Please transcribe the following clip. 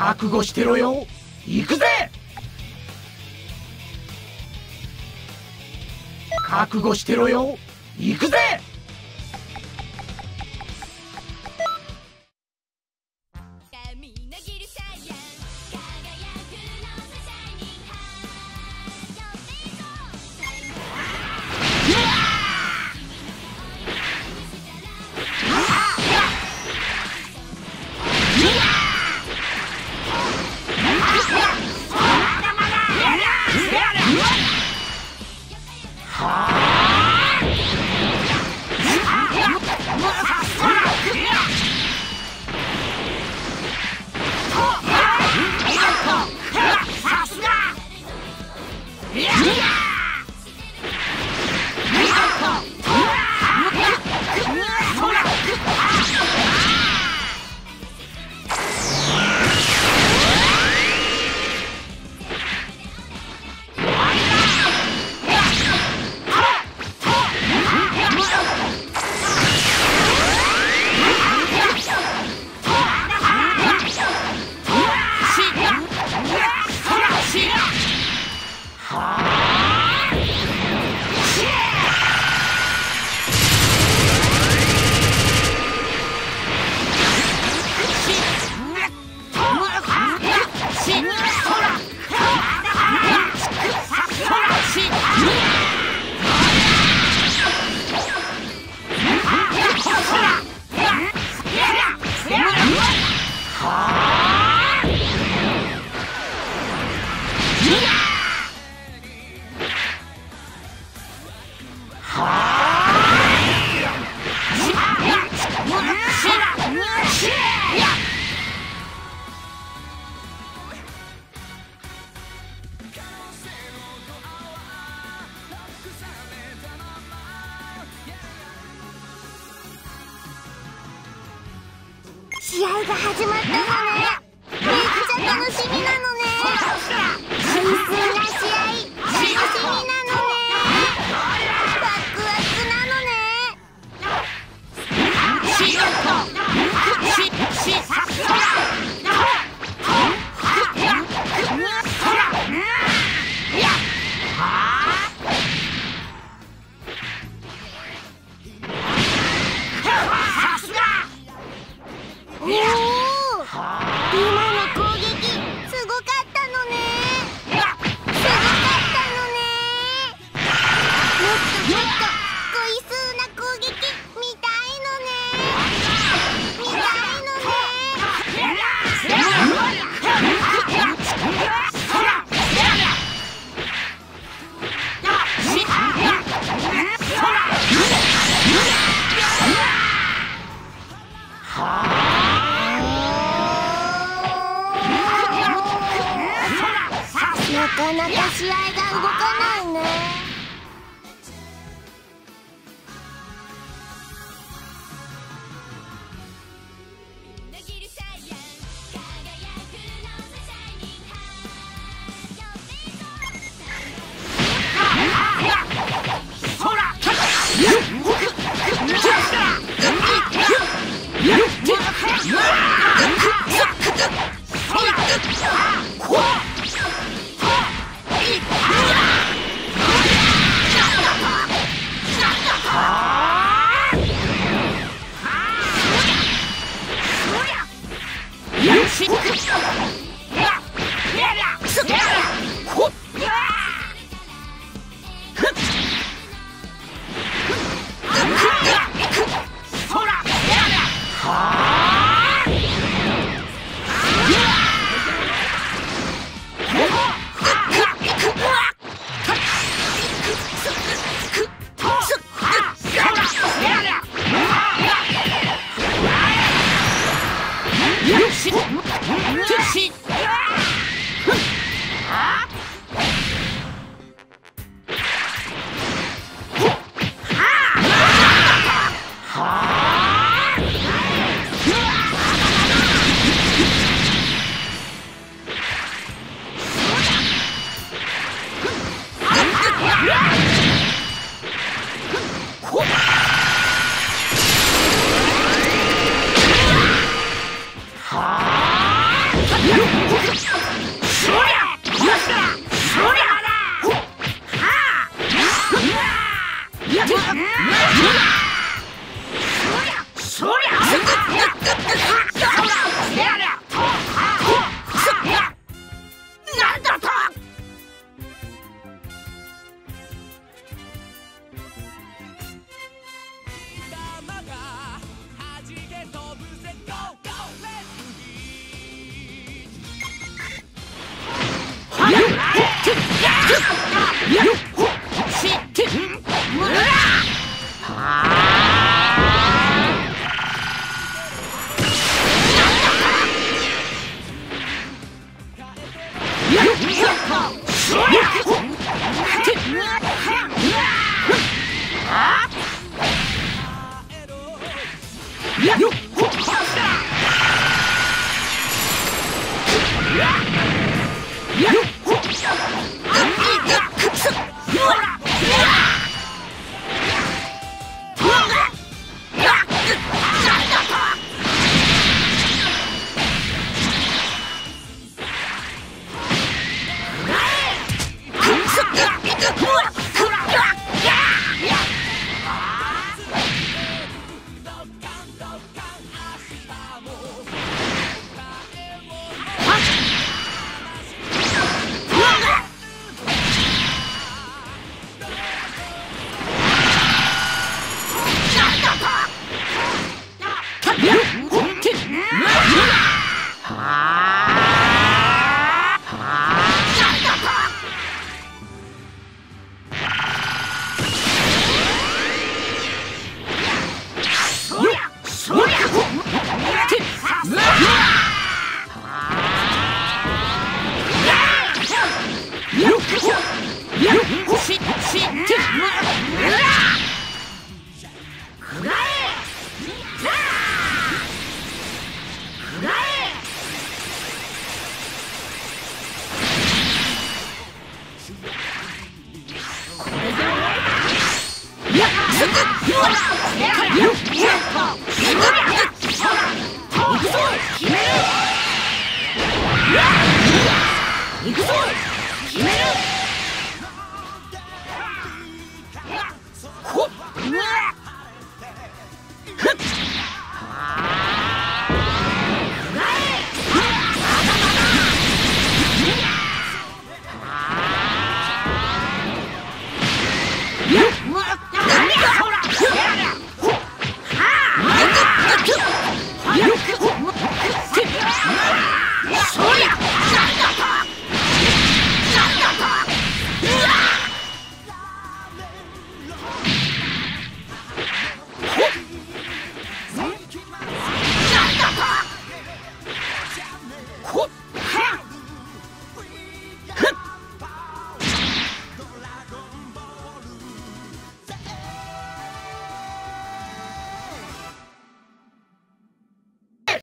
覚悟してろよ。行くぜ！覚悟してろよ。行くぜ！試合が始まったのね。めっちゃ楽しみなのね。かなか試合が動かないね。ジュッシー!う amor. うわ